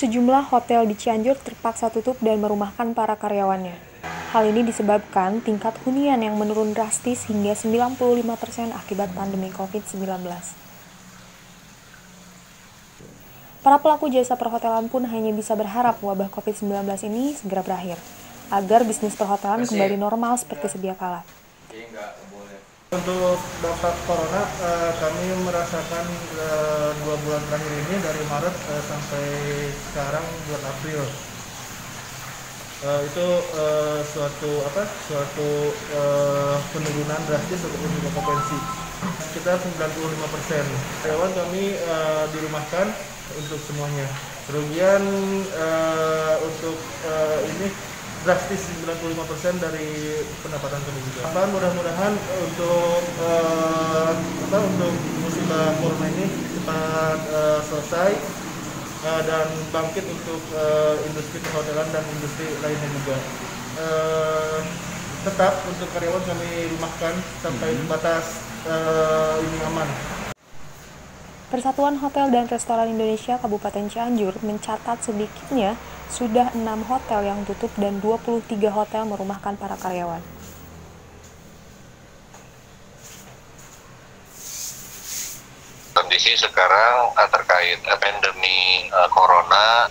sejumlah hotel di Cianjur terpaksa tutup dan merumahkan para karyawannya. Hal ini disebabkan tingkat hunian yang menurun drastis hingga 95% akibat pandemi COVID-19. Para pelaku jasa perhotelan pun hanya bisa berharap wabah COVID-19 ini segera berakhir, agar bisnis perhotelan kembali normal seperti sedia kala. Untuk dampak corona, eh, kami merasakan eh, dua bulan terakhir ini dari Maret eh, sampai sekarang bulan April. Itu suatu apa? Suatu penurunan drastis untuk untuk okupansi sekitar 95 persen. Karyawan kami dirumahkan untuk semuanya. Kerugian untuk ini drastis 95% dari pendapatan kami juga. Harapan mudah-mudahan untuk uh, apa untuk musibah corona ini cepat uh, selesai uh, dan bangkit untuk uh, industri perhotelan dan industri lainnya juga. Uh, tetap untuk karyawan kami rumahkan sampai hmm. batas uh, ini aman. Persatuan Hotel dan Restoran Indonesia Kabupaten Cianjur mencatat sedikitnya sudah enam hotel yang tutup dan 23 hotel merumahkan para karyawan. Kondisi sekarang eh, terkait eh, pandemi uh, corona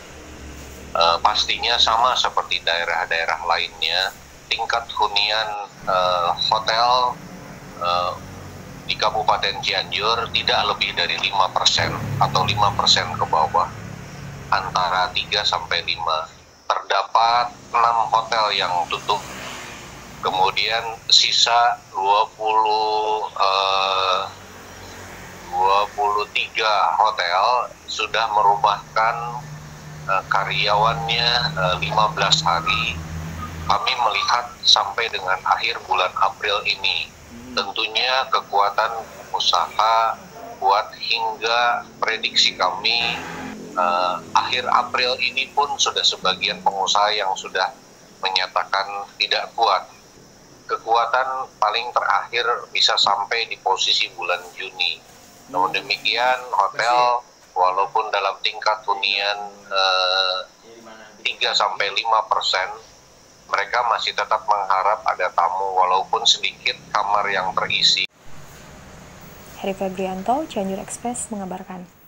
pastinya sama seperti daerah-daerah lainnya. Tingkat hunian hotel di Kabupaten Cianjur tidak lebih dari 5% atau 5% ke bawah. Antara 3 sampai 5 terdapat 6 hotel yang tutup. Kemudian sisa 20 eh, 23 hotel sudah merumahkan eh, karyawannya eh, 15 hari. Kami melihat sampai dengan akhir bulan April ini tentunya kekuatan usaha buat hingga prediksi kami uh, akhir April ini pun sudah sebagian pengusaha yang sudah menyatakan tidak kuat. Kekuatan paling terakhir bisa sampai di posisi bulan Juni. Namun demikian hotel walaupun dalam tingkat hunian uh, 3 sampai 5 persen mereka masih tetap mengharap ada tamu walaupun sedikit kamar yang terisi. Heri Febrianto, Cianjur Express mengabarkan.